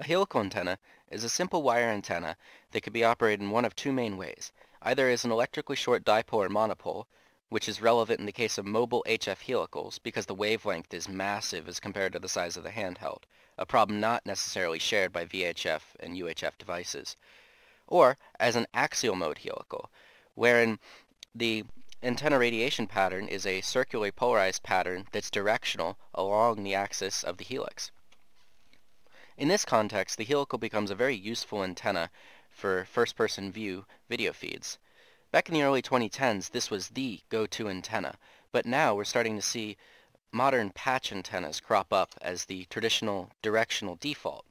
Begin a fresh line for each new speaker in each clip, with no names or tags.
A helical antenna is a simple wire antenna that can be operated in one of two main ways, either as an electrically short dipole or monopole, which is relevant in the case of mobile HF helicals because the wavelength is massive as compared to the size of the handheld, a problem not necessarily shared by VHF and UHF devices, or as an axial mode helical, wherein the antenna radiation pattern is a circularly polarized pattern that's directional along the axis of the helix. In this context, the helical becomes a very useful antenna for first-person view video feeds. Back in the early 2010s, this was the go-to antenna, but now we're starting to see modern patch antennas crop up as the traditional directional default.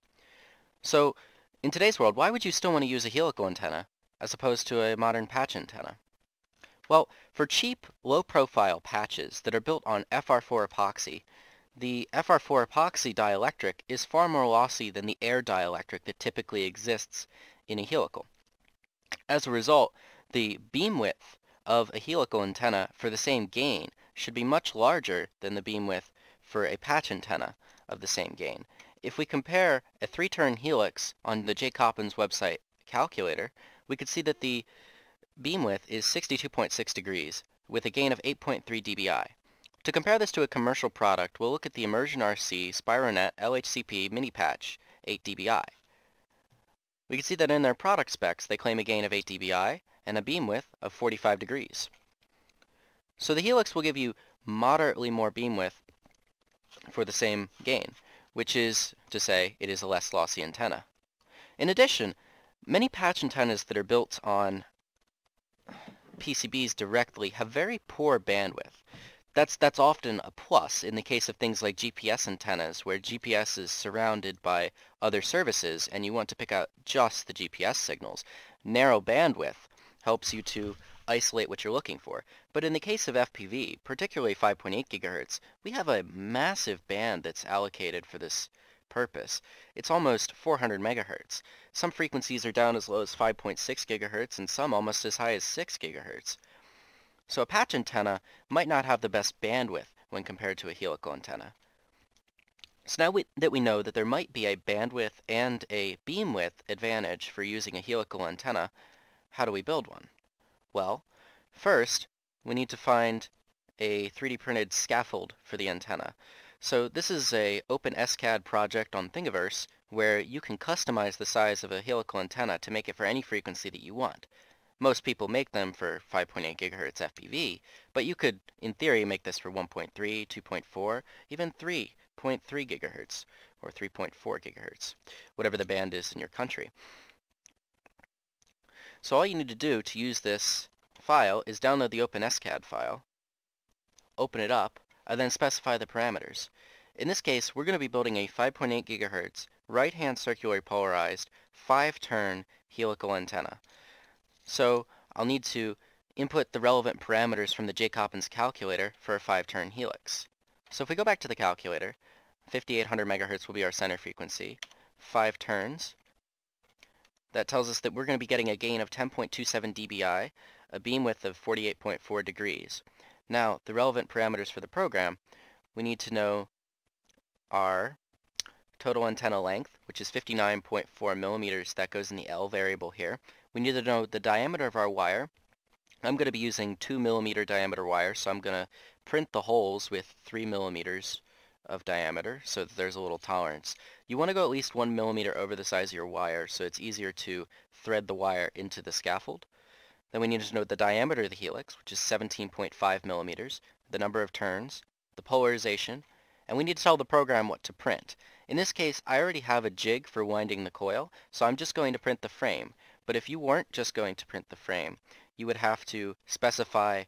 So, in today's world, why would you still want to use a helical antenna as opposed to a modern patch antenna? Well, for cheap, low-profile patches that are built on FR4 epoxy, the FR4 epoxy dielectric is far more lossy than the air dielectric that typically exists in a helical. As a result, the beam width of a helical antenna for the same gain should be much larger than the beam width for a patch antenna of the same gain. If we compare a three-turn helix on the J. Coppens website calculator, we could see that the beam width is 62.6 degrees with a gain of 8.3 dBi. To compare this to a commercial product, we'll look at the Immersion RC Spironet LHCP mini patch 8 dBi. We can see that in their product specs, they claim a gain of 8 dBi and a beam width of 45 degrees. So the Helix will give you moderately more beam width for the same gain, which is to say it is a less lossy antenna. In addition, many patch antennas that are built on PCBs directly have very poor bandwidth. That's, that's often a plus in the case of things like GPS antennas, where GPS is surrounded by other services and you want to pick out just the GPS signals. Narrow bandwidth helps you to isolate what you're looking for. But in the case of FPV, particularly 5.8 gigahertz, we have a massive band that's allocated for this purpose. It's almost 400 megahertz. Some frequencies are down as low as 5.6 gigahertz and some almost as high as 6 gigahertz. So a patch antenna might not have the best bandwidth when compared to a helical antenna. So now we, that we know that there might be a bandwidth and a beam width advantage for using a helical antenna, how do we build one? Well, first, we need to find a 3D printed scaffold for the antenna. So this is a OpenSCAD project on Thingiverse where you can customize the size of a helical antenna to make it for any frequency that you want. Most people make them for 5.8 gigahertz FPV, but you could, in theory, make this for 1.3, 2.4, even 3.3 gigahertz, or 3.4 gigahertz, whatever the band is in your country. So all you need to do to use this file is download the OpenSCAD file, open it up, and then specify the parameters. In this case, we're going to be building a 5.8 gigahertz right-hand circular polarized 5-turn helical antenna. So I'll need to input the relevant parameters from the J. Coppens calculator for a 5-turn helix. So if we go back to the calculator, 5800 megahertz will be our center frequency. 5 turns that tells us that we're going to be getting a gain of 10.27 dBi, a beam width of 48.4 degrees. Now, the relevant parameters for the program, we need to know our total antenna length, which is 59.4 millimeters. That goes in the L variable here. We need to know the diameter of our wire. I'm going to be using 2 millimeter diameter wire, so I'm going to print the holes with 3 millimeters of diameter so that there's a little tolerance. You want to go at least one millimeter over the size of your wire so it's easier to thread the wire into the scaffold. Then we need to know the diameter of the helix, which is 17.5 millimeters, the number of turns, the polarization, and we need to tell the program what to print. In this case, I already have a jig for winding the coil, so I'm just going to print the frame. But if you weren't just going to print the frame, you would have to specify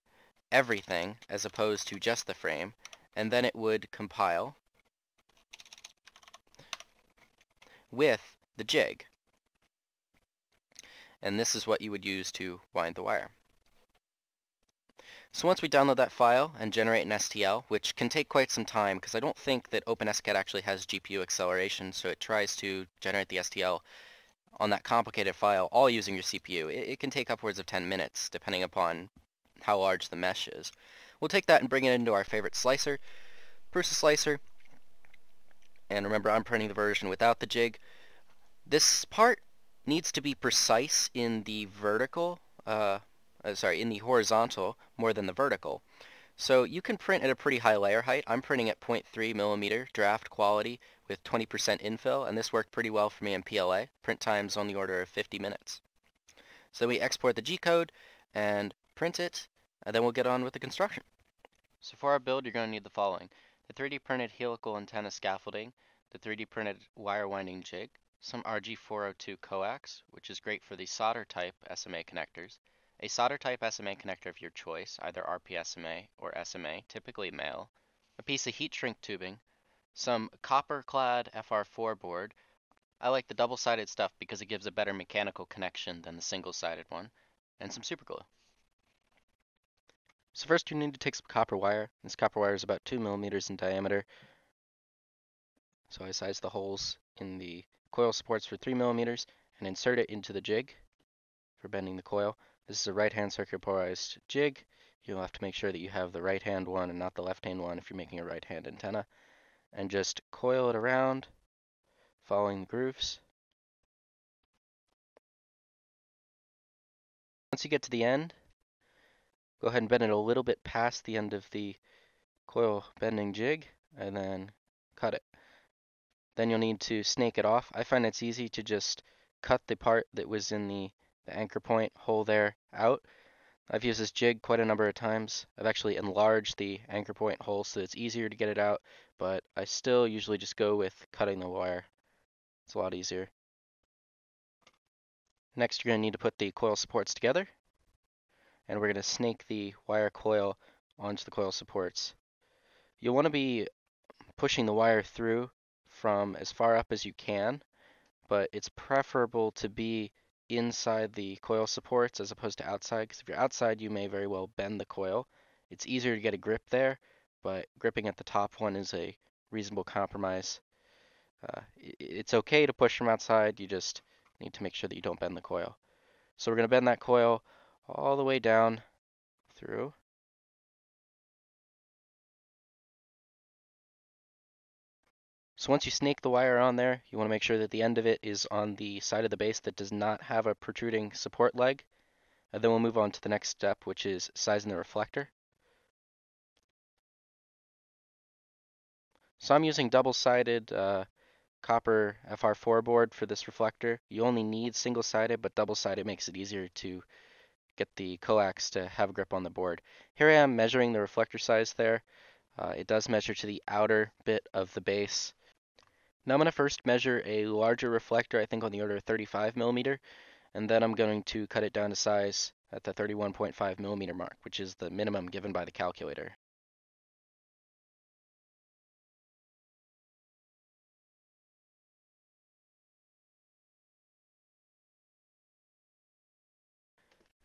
everything as opposed to just the frame, and then it would compile with the jig. And this is what you would use to wind the wire. So once we download that file and generate an STL, which can take quite some time because I don't think that OpenSCAD actually has GPU acceleration, so it tries to generate the STL on that complicated file all using your CPU. It, it, can take upwards of 10 minutes depending upon how large the mesh is. We'll take that and bring it into our favorite slicer, Prusa Slicer. And remember, I'm printing the version without the jig. This part needs to be precise in the vertical, uh, uh, sorry, in the horizontal more than the vertical. So you can print at a pretty high layer height. I'm printing at 0.3 millimeter draft quality with 20% infill, and this worked pretty well for me in PLA. Print times on the order of 50 minutes. So we export the G-code and print it, and then we'll get on with the construction. So for our build, you're going to need the following. The 3D printed helical antenna scaffolding, the 3D printed wire winding jig, some RG402 coax, which is great for the solder type SMA connectors, a solder type SMA connector of your choice, either RPSMA or SMA, typically male, a piece of heat shrink tubing, some copper clad FR4 board. I like the double sided stuff because it gives a better mechanical connection than the single sided one, and some super glue. So first you need to take some copper wire. This copper wire is about two millimeters in diameter. So I size the holes in the coil supports for three millimeters and insert it into the jig for bending the coil. This is a right-hand circular polarized jig. You'll have to make sure that you have the right-hand one and not the left-hand one if you're making a right-hand antenna. And just coil it around, following the grooves. Once you get to the end, go ahead and bend it a little bit past the end of the coil bending jig, and then cut it. Then you'll need to snake it off. I find it's easy to just cut the part that was in the the anchor point hole there out. I've used this jig quite a number of times. I've actually enlarged the anchor point hole so it's easier to get it out, but I still usually just go with cutting the wire. It's a lot easier. Next, you're going to need to put the coil supports together, and we're going to snake the wire coil onto the coil supports. You'll want to be pushing the wire through from as far up as you can, but it's preferable to be inside the coil supports as opposed to outside because if you're outside you may very well bend the coil. It's easier to get a grip there, but gripping at the top one is a reasonable compromise. Uh, it's okay to push from outside, you just need to make sure that you don't bend the coil. So we're going to bend that coil all the way down through. So once you snake the wire on there, you want to make sure that the end of it is on the side of the base that does not have a protruding support leg. And then we'll move on to the next step, which is sizing the reflector. So I'm using double-sided uh, copper FR4 board for this reflector. You only need single-sided, but double-sided makes it easier to get the coax to have a grip on the board. Here I am measuring the reflector size there. Uh, it does measure to the outer bit of the base. Now I'm going to first measure a larger reflector, I think on the order of 35 millimeter, and then I'm going to cut it down to size at the 31.5 millimeter mark, which is the minimum given by the calculator.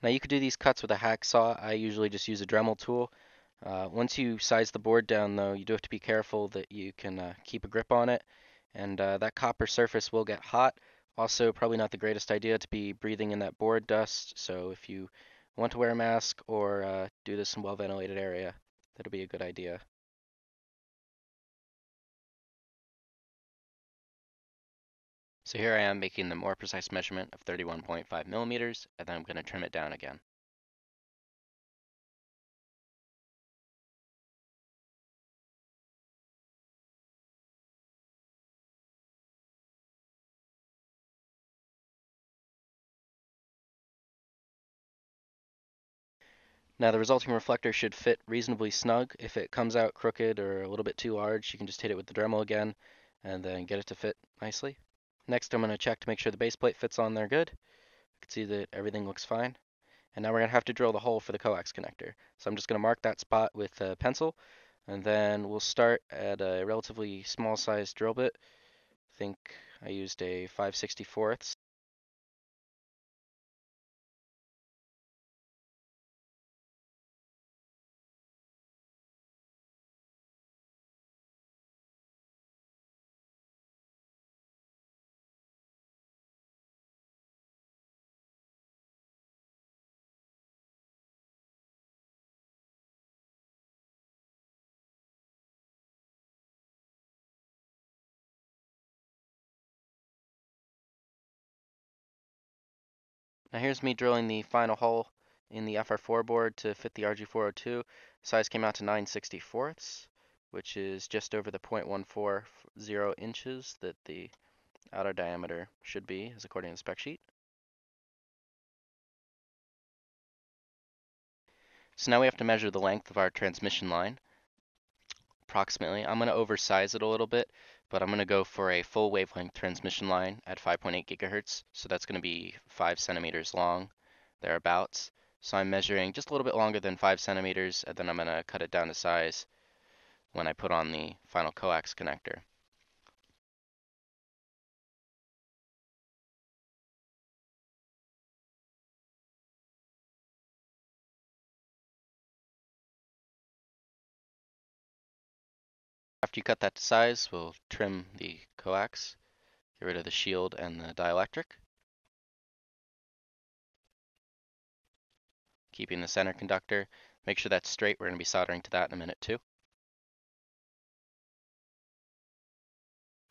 Now you could do these cuts with a hacksaw. I usually just use a Dremel tool. Uh, once you size the board down though, you do have to be careful that you can uh, keep a grip on it and uh, that copper surface will get hot. Also, probably not the greatest idea to be breathing in that board dust, so if you want to wear a mask or uh, do this in a well-ventilated area, that'll be a good idea. So here I am making the more precise measurement of 31.5 millimeters, and then I'm going to trim it down again. Now the resulting reflector should fit reasonably snug. If it comes out crooked or a little bit too large, you can just hit it with the Dremel again and then get it to fit nicely. Next I'm going to check to make sure the base plate fits on there good. You can see that everything looks fine. And now we're going to have to drill the hole for the coax connector. So I'm just going to mark that spot with a pencil and then we'll start at a relatively small sized drill bit. I think I used a 5 64ths Now here's me drilling the final hole in the FR4 board to fit the RG402. Size came out to 9 64ths, which is just over the 0.140 inches that the outer diameter should be, as according to the spec sheet. So now we have to measure the length of our transmission line, approximately. I'm going to oversize it a little bit, but I'm going to go for a full wavelength transmission line at 5.8 gigahertz. So that's going to be 5 centimeters long, thereabouts. So I'm measuring just a little bit longer than 5 centimeters, and then I'm going to cut it down to size when I put on the final coax connector. After you cut that to size, we'll trim the coax, get rid of the shield and the dielectric. Keeping the center conductor. Make sure that's straight. We're going to be soldering to that in a minute too.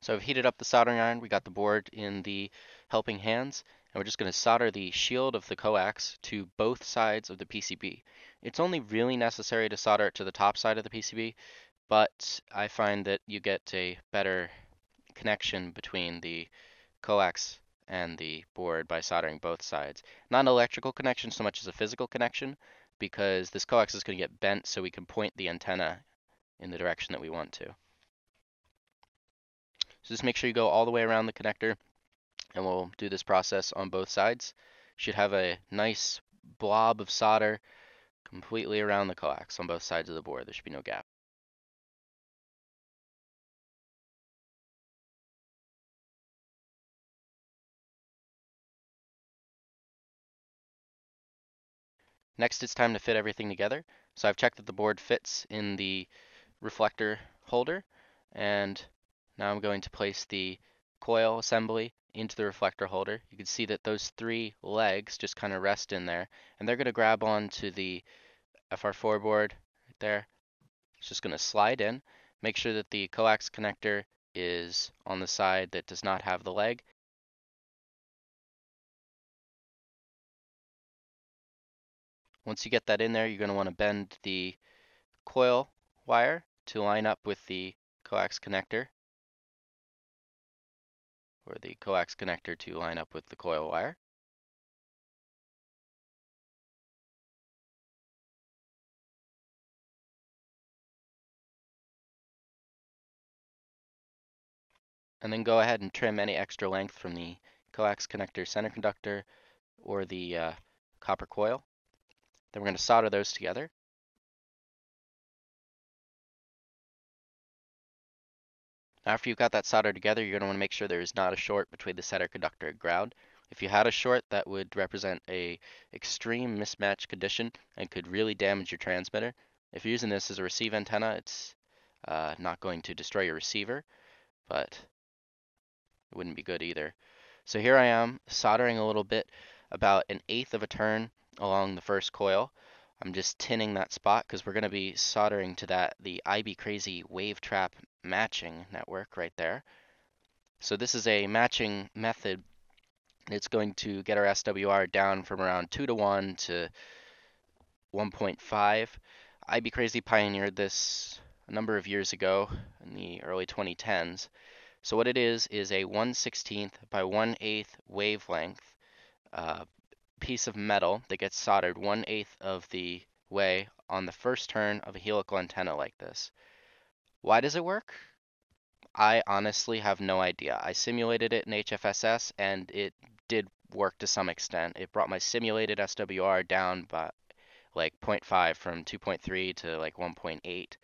So I've heated up the soldering iron. We got the board in the helping hands. And we're just going to solder the shield of the coax to both sides of the PCB. It's only really necessary to solder it to the top side of the PCB but I find that you get a better connection between the coax and the board by soldering both sides. Not an electrical connection so much as a physical connection because this coax is going to get bent so we can point the antenna in the direction that we want to. So just make sure you go all the way around the connector and we'll do this process on both sides. Should have a nice blob of solder completely around the coax on both sides of the board. There should be no gap. Next, it's time to fit everything together. So I've checked that the board fits in the reflector holder, and now I'm going to place the coil assembly into the reflector holder. You can see that those three legs just kind of rest in there, and they're going to grab onto the FR4 board right there. It's just going to slide in. Make sure that the coax connector is on the side that does not have the leg, Once you get that in there, you're going to want to bend the coil wire to line up with the coax connector or the coax connector to line up with the coil wire. And then go ahead and trim any extra length from the coax connector center conductor or the uh, copper coil. Then we're going to solder those together. Now after you've got that soldered together, you're going to want to make sure there is not a short between the center conductor and ground. If you had a short, that would represent a extreme mismatch condition and could really damage your transmitter. If you're using this as a receive antenna, it's uh, not going to destroy your receiver, but it wouldn't be good either. So here I am soldering a little bit, about an eighth of a turn along the first coil. I'm just tinning that spot because we're going to be soldering to that the IB Crazy wave trap matching network right there. So this is a matching method. It's going to get our SWR down from around 2 to 1 to 1.5. IB Crazy pioneered this a number of years ago in the early 2010s. So what it is is a 1 16th by 1 8th wavelength uh, piece of metal that gets soldered one eighth of the way on the first turn of a helical antenna like this. Why does it work? I honestly have no idea. I simulated it in HFSS and it did work to some extent. It brought my simulated SWR down by like 0.5 from 2.3 to like 1.8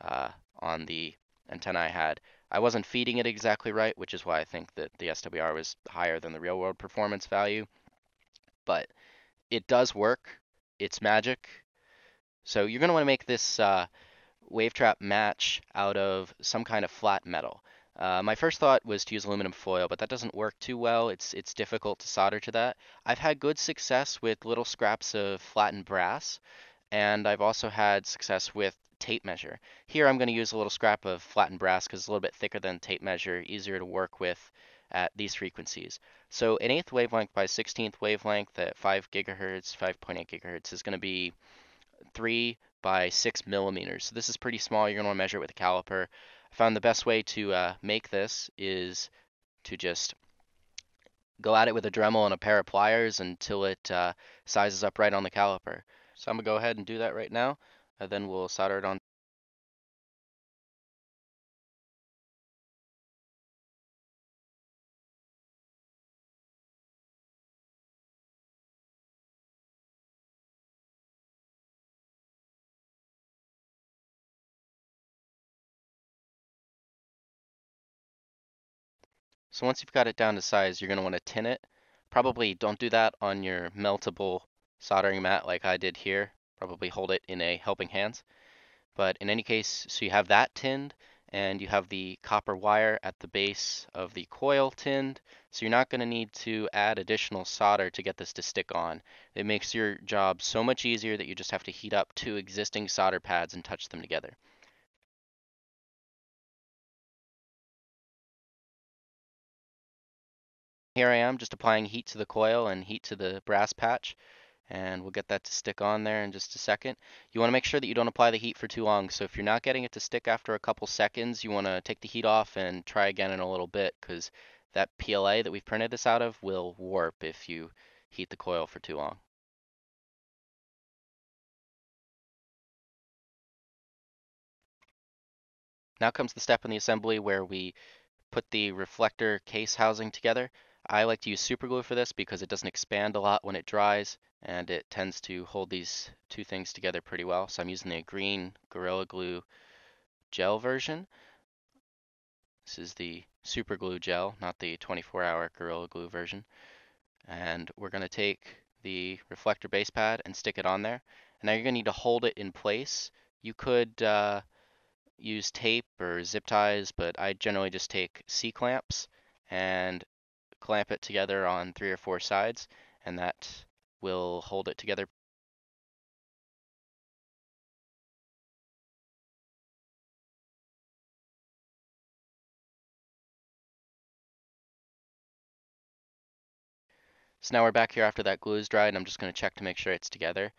uh, on the antenna I had. I wasn't feeding it exactly right, which is why I think that the SWR was higher than the real world performance value but it does work. It's magic. So you're going to want to make this uh, wave trap match out of some kind of flat metal. Uh, my first thought was to use aluminum foil, but that doesn't work too well. It's it's difficult to solder to that. I've had good success with little scraps of flattened brass, and I've also had success with tape measure. Here I'm going to use a little scrap of flattened brass because it's a little bit thicker than tape measure, easier to work with, at these frequencies. So an eighth wavelength by 16th wavelength at 5 gigahertz, 5.8 gigahertz is going to be 3 by 6 millimeters. So this is pretty small. You're going to want to measure it with a caliper. I found the best way to uh, make this is to just go at it with a Dremel and a pair of pliers until it uh, sizes up right on the caliper. So I'm going to go ahead and do that right now, and then we'll solder it on. So once you've got it down to size, you're going to want to tin it. Probably don't do that on your meltable soldering mat like I did here. Probably hold it in a helping hands. But in any case, so you have that tinned and you have the copper wire at the base of the coil tinned. So you're not going to need to add additional solder to get this to stick on. It makes your job so much easier that you just have to heat up two existing solder pads and touch them together. Here I am just applying heat to the coil and heat to the brass patch and we'll get that to stick on there in just a second. You want to make sure that you don't apply the heat for too long. So if you're not getting it to stick after a couple seconds, you want to take the heat off and try again in a little bit because that PLA that we've printed this out of will warp if you heat the coil for too long. Now comes the step in the assembly where we put the reflector case housing together. I like to use super glue for this because it doesn't expand a lot when it dries and it tends to hold these two things together pretty well. So I'm using the green Gorilla Glue gel version. This is the super glue gel, not the 24 hour Gorilla Glue version. And we're going to take the reflector base pad and stick it on there. And now you're going to need to hold it in place. You could uh, use tape or zip ties, but I generally just take C-clamps and clamp it together on three or four sides, and that will hold it together. So now we're back here after that glue is dried, and I'm just going to check to make sure it's together.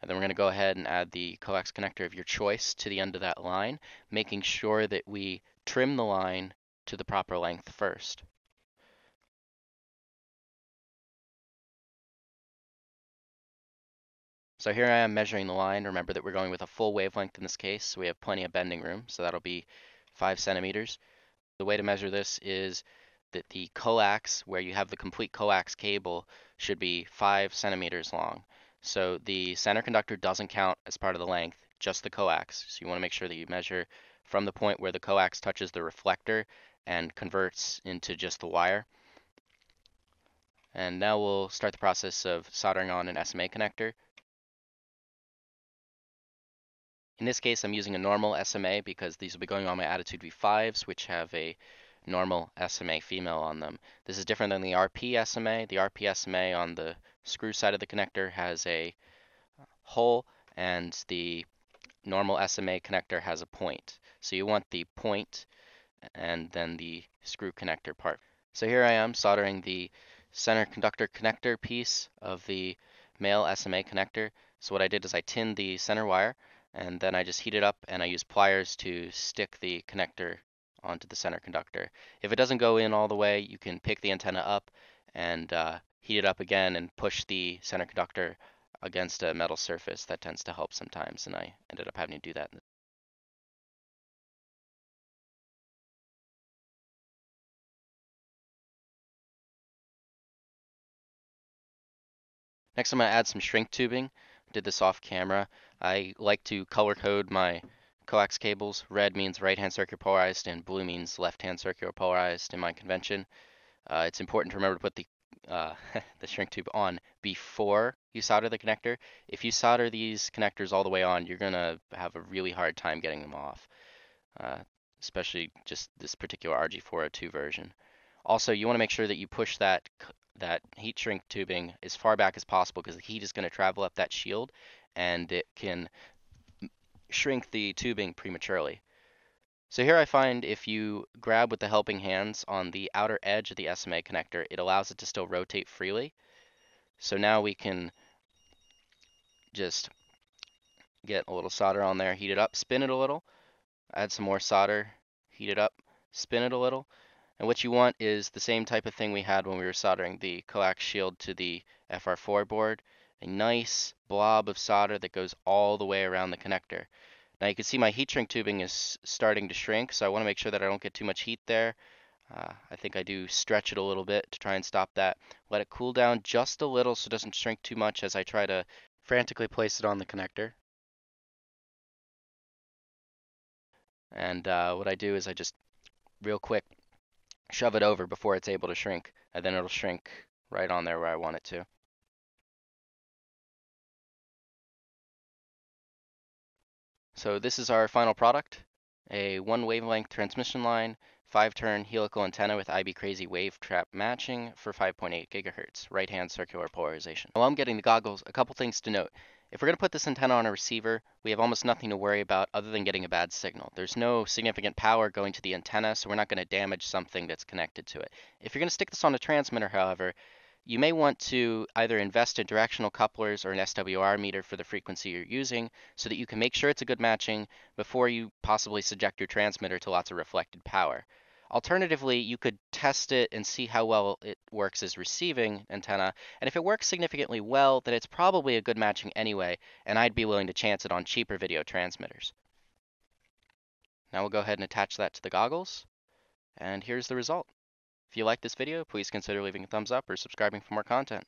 And then we're going to go ahead and add the coax connector of your choice to the end of that line, making sure that we trim the line to the proper length first. So here I am measuring the line. Remember that we're going with a full wavelength in this case, so we have plenty of bending room. So that'll be five centimeters. The way to measure this is that the coax, where you have the complete coax cable, should be five centimeters long. So the center conductor doesn't count as part of the length, just the coax. So you want to make sure that you measure from the point where the coax touches the reflector and converts into just the wire. And now we'll start the process of soldering on an SMA connector. In this case, I'm using a normal SMA because these will be going on my Attitude V5s, which have a normal SMA female on them. This is different than the RP SMA. The RP SMA on the screw side of the connector has a hole, and the normal SMA connector has a point. So you want the point and then the screw connector part. So here I am soldering the center conductor connector piece of the male SMA connector. So what I did is I tinned the center wire and then I just heat it up and I use pliers to stick the connector onto the center conductor. If it doesn't go in all the way, you can pick the antenna up and uh, heat it up again and push the center conductor against a metal surface. That tends to help sometimes, and I ended up having to do that. Next, I'm going to add some shrink tubing. Did this off camera. I like to color code my coax cables. Red means right-hand circular polarized and blue means left-hand circular polarized in my convention. Uh, it's important to remember to put the uh, the shrink tube on before you solder the connector. If you solder these connectors all the way on, you're going to have a really hard time getting them off, uh, especially just this particular RG402 version. Also, you want to make sure that you push that that heat shrink tubing as far back as possible because the heat is going to travel up that shield and it can shrink the tubing prematurely. So here I find if you grab with the helping hands on the outer edge of the SMA connector, it allows it to still rotate freely. So now we can just get a little solder on there, heat it up, spin it a little, add some more solder, heat it up, spin it a little. And what you want is the same type of thing we had when we were soldering the coax shield to the FR4 board, a nice blob of solder that goes all the way around the connector. Now you can see my heat shrink tubing is starting to shrink, so I want to make sure that I don't get too much heat there. Uh, I think I do stretch it a little bit to try and stop that. Let it cool down just a little so it doesn't shrink too much as I try to frantically place it on the connector. And uh, what I do is I just real quick shove it over before it's able to shrink, and then it'll shrink right on there where I want it to. So this is our final product, a one wavelength transmission line, five turn helical antenna with IB Crazy wave trap matching for 5.8 gigahertz, right hand circular polarization. While I'm getting the goggles, a couple things to note. If we're going to put this antenna on a receiver, we have almost nothing to worry about other than getting a bad signal. There's no significant power going to the antenna, so we're not going to damage something that's connected to it. If you're going to stick this on a transmitter, however, you may want to either invest in directional couplers or an SWR meter for the frequency you're using so that you can make sure it's a good matching before you possibly subject your transmitter to lots of reflected power. Alternatively, you could test it and see how well it works as receiving antenna, and if it works significantly well, then it's probably a good matching anyway, and I'd be willing to chance it on cheaper video transmitters. Now we'll go ahead and attach that to the goggles, and here's the result. If you like this video, please consider leaving a thumbs up or subscribing for more content.